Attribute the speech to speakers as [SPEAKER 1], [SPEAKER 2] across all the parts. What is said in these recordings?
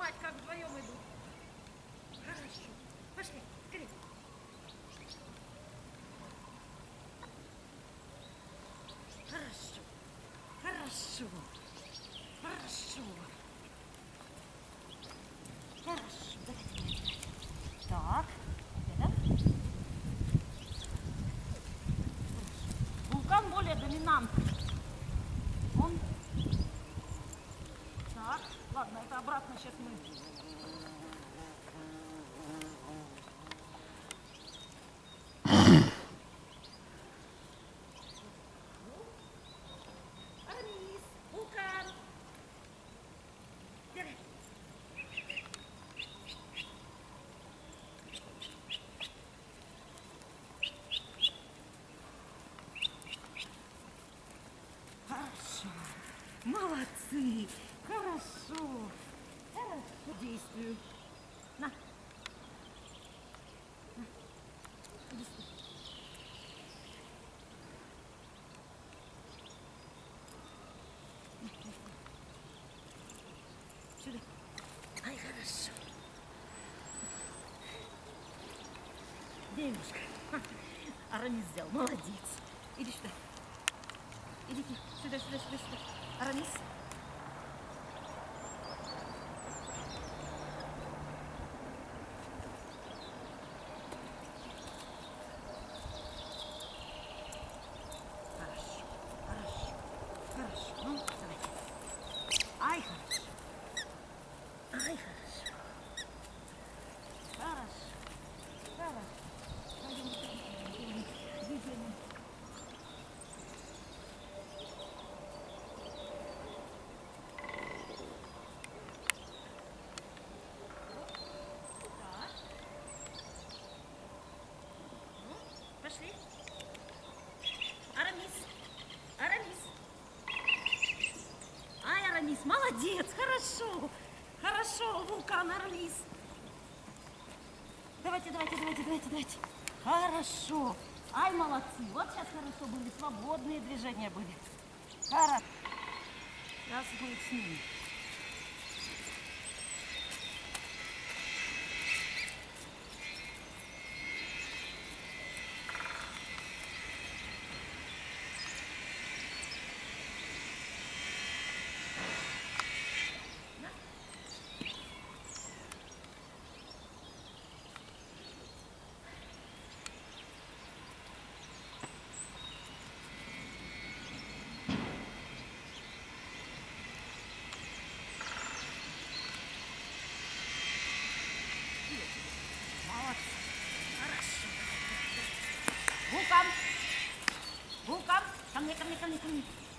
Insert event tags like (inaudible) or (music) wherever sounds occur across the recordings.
[SPEAKER 1] снимать, как вдвоем идут. Хорошо. Пошли, скорее. Хорошо. Хорошо. Хорошо. Хорошо. Давайте, давайте. Так. Вулкан более доминантный. Он... Так, ладно, это обратно сейчас мы... Арис, вулкан. Давай. Хорошо. Молодцы. Хорошо. Хорошо. Действую. На. На. Иди сюда. Сюда. Ай, хорошо. Девушка. Арамис взял. Молодец. Иди сюда. Иди сюда, сюда, сюда, сюда. Арамис. Хорошо, хорошо, хорошо. Ну, давай. Ай, хорошо. Ай, хорошо. Хорошо. Хорошо. Пойдем, пойдем, пойдем. Двигаем. Так. Ну, пошли. Арамис. Арамис. Ай, Арамис, молодец, хорошо. Хорошо, вулкан Арамис. Давайте, давайте, давайте, давайте, давайте. Хорошо. Ай, молодцы. Вот сейчас хорошо были, свободные движения были. Хорошо. Сейчас будет с ними.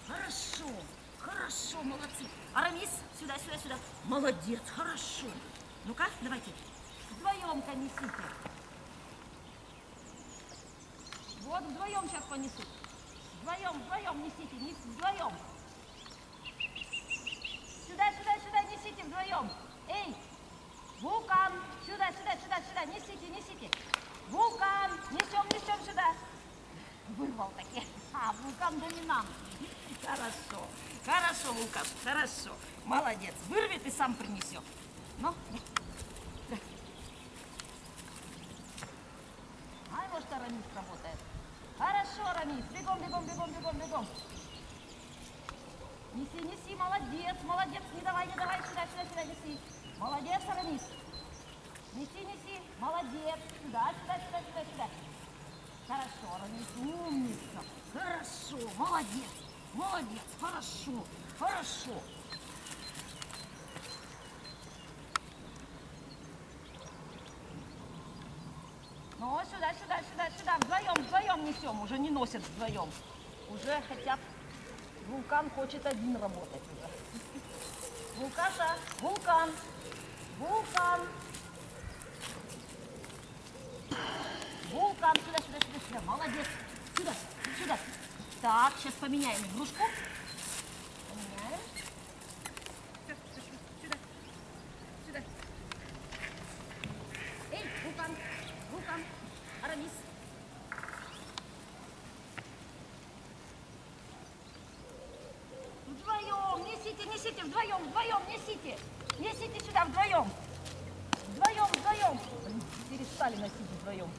[SPEAKER 1] Хорошо. Хорошо, молодцы. Арамис, сюда, сюда, сюда. Молодец, хорошо. Ну-ка, давайте. Вдвоем-ка несите. Вот вдвоем сейчас понесут. Вдвоем, вдвоем несите, несите, вдвоем. Сюда, сюда, сюда несите вдвоем. Эй, Вулкан! Сюда, сюда, сюда, сюда! Несите, несите! Вулкан! Несем, несем сюда! Вырвал таки. А, вулкан доминантный. (laughs) Хорошо. Хорошо, вулкан, хорошо. Молодец. Вырвет и сам принесет. Ну, да. Да. Ай, может, Арамис работает. Хорошо, Арамис. Бегом, бегом, бегом, бегом, бегом. Неси, неси, молодец, молодец. Не давай, не давай, сюда, сюда, сюда, неси. Молодец, Арамис. Неси, неси, молодец. Сюда, сюда, сюда, сюда, сюда. Хорошо, Арамис, умница. Хорошо, молодец, молодец, хорошо, хорошо. Ну, сюда, сюда, сюда, сюда. Вдвоем, вдвоем несем. Уже не носят вдвоем. Уже хотят Вулкан хочет один работать. Вулкаша, вулкан, вулкан. волком. Сюда, сюда, сюда, сюда. Молодец. Сюда, сюда. Так, сейчас поменяем игрушку. Поменяем. Сюда, сюда. Эй, волком, волком. Арамис. Вдвоем, несите, несите, вдвоем, вдвоем, несите. Несите сюда вдвоем. Вдвоем, вдвоем. Перестали носить вдвоем.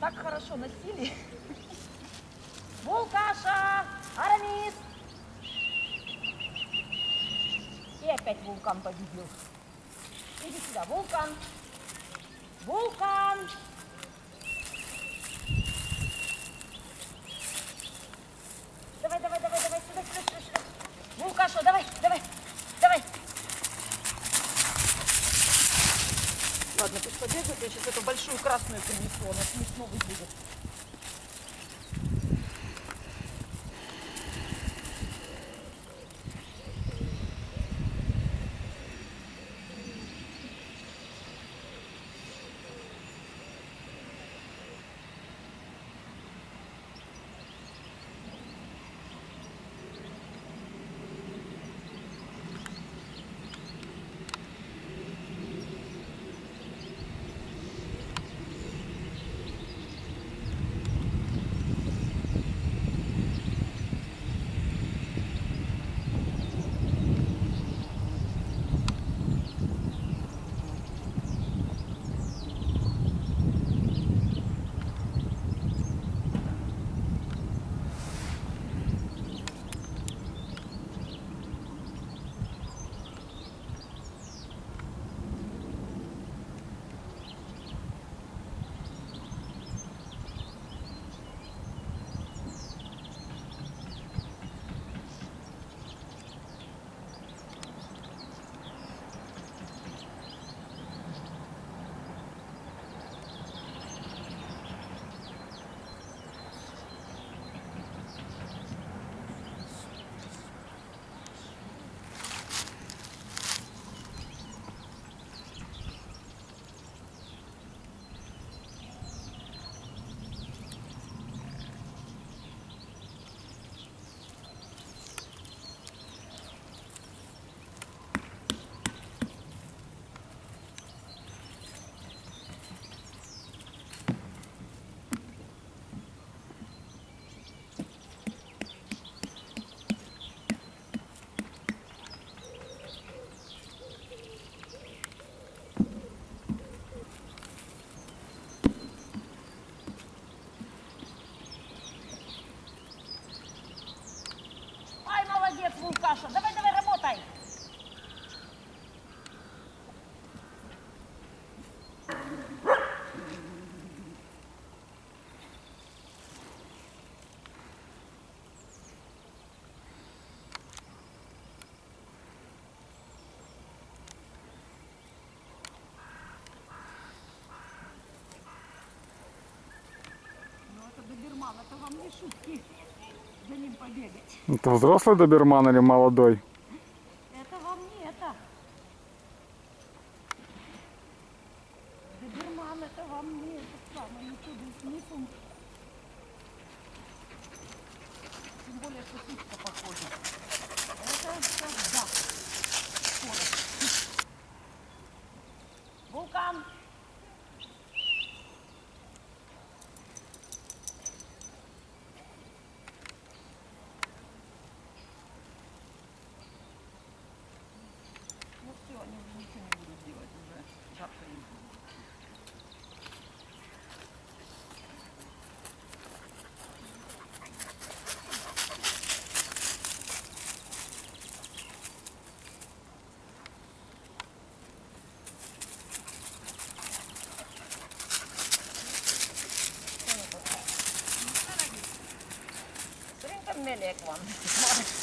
[SPEAKER 1] Так хорошо носили. Вулкаша! Арамис! И опять вулкан победил. Иди сюда, вулкан. Вулкан! Давай, давай, давай, давай, сюда, сюда, сюда, сюда. Вулкаша, давай, давай, давай. Ладно, пусть побегает, я сейчас эту большую красную принесу, она смешно выглядит. Это
[SPEAKER 2] взрослый доберман или молодой?
[SPEAKER 1] Это вам не это. Доберман, это вам не это самое, не туда. Тем более, что сучка похожа. Это все on.